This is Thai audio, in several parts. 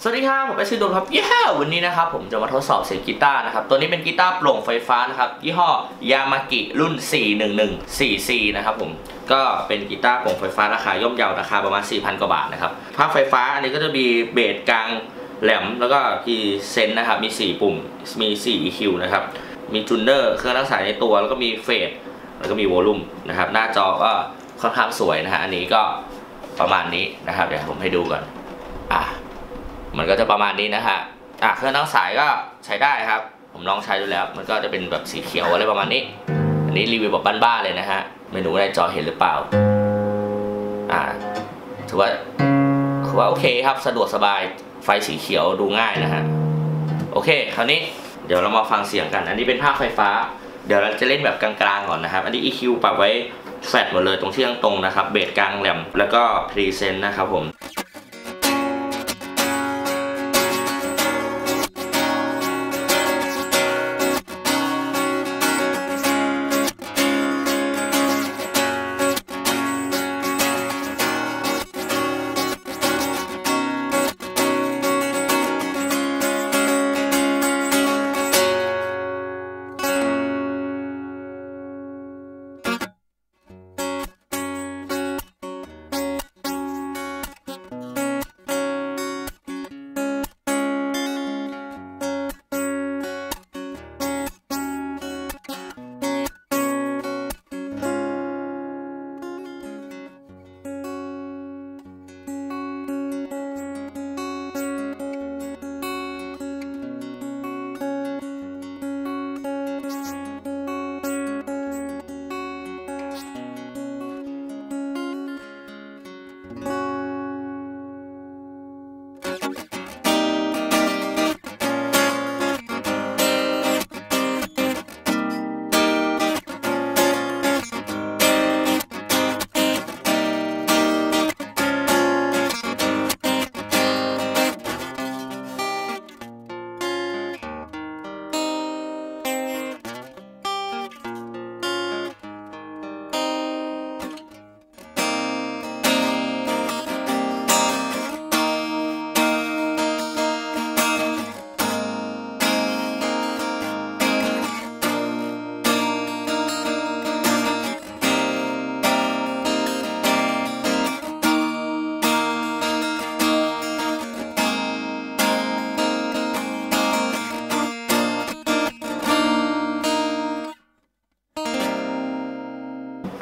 สวัสดีครับ ผมเป็นชื่อโดมครับเย้ วันนี้นะครับ ผมจะมาทดสอบเสียงกีตาร์นะครับ ตัวนี้เป็นกีตาร์โปร่งไฟฟ้านะครับ ยี่ห้อยามากิรุ่น 411 4C นะครับผมก็เป็นกีตาร์โปร่งไฟฟ้าราคาย่อมเยาราคาประมาณ 4,000 กว่าบาทนะครับภาคไฟฟ้าอันนี้ก็จะมีเบสกลางแหลมแล้วก็มีเซนนะครับ มี 4 ปุ่มมี 4 EQ นะครับ มีจูนเนอร์เครื่องรักษาในตัวแล้วก็มีเฟดแล้วก็มีวอลลุ่มนะครับหน้าจอก็ค่อนข้างสวยนะฮะอันนี้ก็ประมาณนี้นะครับเดี๋ยวผมให้ดูก่อน มันก็จะประมาณนี้นะฮะอะเครื่องทั้งสายก็ใช้ได้ครับ ผมลองใช้ดูแล้ว มันก็จะเป็นแบบสีเขียวอะไรประมาณนี้ อันนี้รีวิวแบบบ้านๆเลยนะฮะไม่รู้ในจอเห็นหรือเปล่า อ่าถือว่าถือว่าโอเคครับสะดวกสบายไฟสีเขียวดูง่ายนะฮะโอเค คราวนี้เดี๋ยวเรามาฟังเสียงกัน อันนี้เป็นภาคไฟฟ้า เดี๋ยวเราจะเล่นแบบกลางๆก่อนนะครับ อันนี้ EQ ปรับไว้แฟลตหมดเลยตรงที่ตรงๆนะครับ เบสกลางแหลม แล้วก็ presence นะครับผม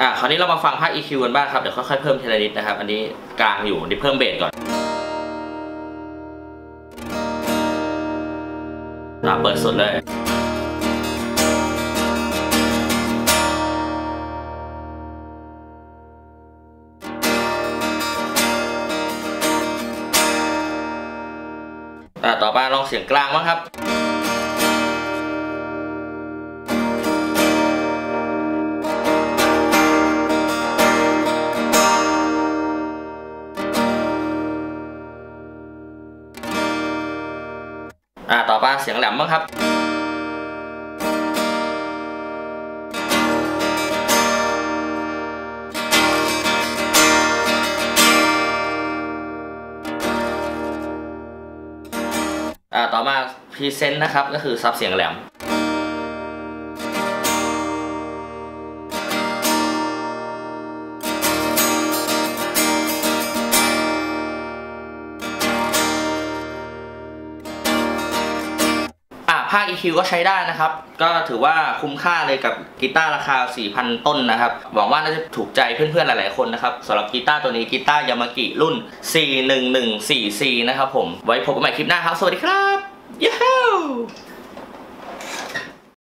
อะคราวนี้เรามาฟังภาค EQ กันบ้างครับ เดี๋ยวค่อยๆเพิ่มทีละนิดนะครับ อันนี้กลางอยู่อันนี้เพิ่มเบสก่อนอะเปิดสุดเลย อะต่อไปลองเสียงกลางบ้างครับ อ่าต่อไปเสียงแหลมบ้างครับอ่าต่อมา presence นะครับก็คือซับเสียงแหลม ภาค EQ ก็ใช้ได้นะครับ ก็ถือว่าคุ้มค่าเลยกับกีตาร์ราคา 4,000 ต้นนะครับ หวังว่าน่าจะถูกใจเพื่อนๆ หลายๆ คนนะครับสำหรับกีตาร์ตัวนี้กีตาร์ยามากิรุ่น 411 4C นะครับผม ไว้พบกันใหม่คลิปหน้าครับ สวัสดีครับ y e a